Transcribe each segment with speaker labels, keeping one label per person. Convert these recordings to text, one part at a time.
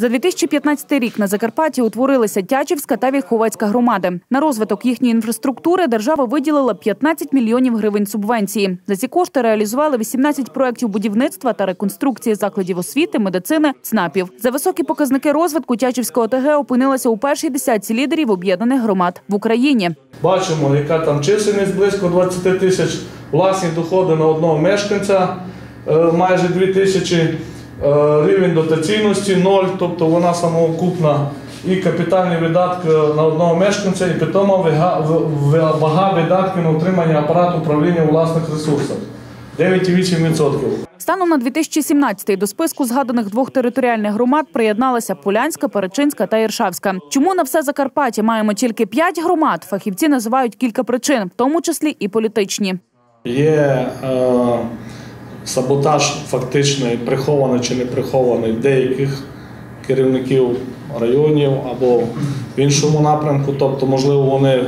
Speaker 1: За 2015 рік на Закарпатті утворилися Тячівська та Вільховецька громади. На розвиток їхньої інфраструктури держава виділила 15 мільйонів гривень субвенції. За ці кошти реалізували 18 проєктів будівництва та реконструкції закладів освіти, медицини, ЦНАПів. За високі показники розвитку Тячівська ОТГ опинилася у першій десятці лідерів об'єднаних громад в Україні.
Speaker 2: Бачимо, яка там чисельність близько 20 тисяч, власні доходи на одного мешканця е, майже 2 тисячі, рівень дотаційності 0, тобто вона самоокупна, і капітальні видатки на одного мешканця, і питома вага, видатків на утримання апарату управління у власних ресурсах 9,8%.
Speaker 1: Станом на 2017-й до списку згаданих двох територіальних громад приєдналися Полянська, Перечинська та Іршавська. Чому на все Закарпаття маємо тільки п'ять громад? Фахівці називають кілька причин, в тому числі і політичні.
Speaker 2: Є е, саботаж фактичний, прихований чи не прихований деяких керівників районів або в іншому напрямку. Тобто, можливо, вони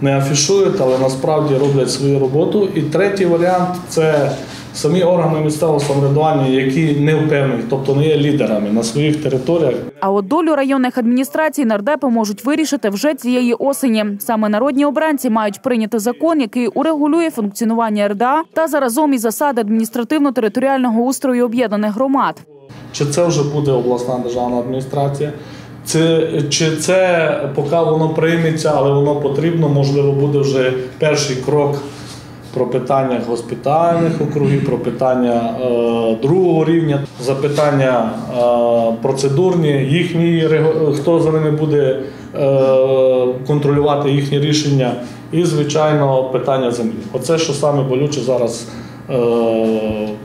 Speaker 2: не афішують, але насправді роблять свою роботу. І третій варіант це самі органи місцевого самоврядування, які не впевнені, тобто не є лідерами на своїх територіях.
Speaker 1: А от долю районних адміністрацій нардепи можуть вирішити вже цієї осені. Саме народні обранці мають прийняти закон, який урегулює функціонування РДА та заразом і засади адміністративно-територіального устрою об'єднаних громад.
Speaker 2: Чи це вже буде обласна державна адміністрація? Це, чи це поки воно прийметься, але воно потрібно, можливо, буде вже перший крок про питання госпітальних округів, про питання е, другого рівня, запитання е, процедурні, їхні хто за ними буде е, контролювати їхні рішення, і, звичайно, питання землі. Оце, що саме болюче зараз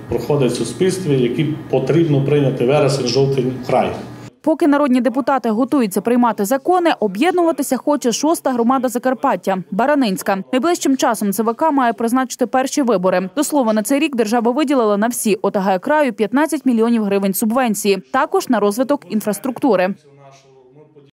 Speaker 2: проходить в суспільстві, які потрібно прийняти вересень, жовтень край.
Speaker 1: Поки народні депутати готуються приймати закони, об'єднуватися хоче шоста громада Закарпаття Баранинська. Найближчим часом ЦВК має призначити перші вибори. До слова, на цей рік держава виділила на всі ОТГ краю 15 мільйонів гривень субвенції, також на розвиток інфраструктури.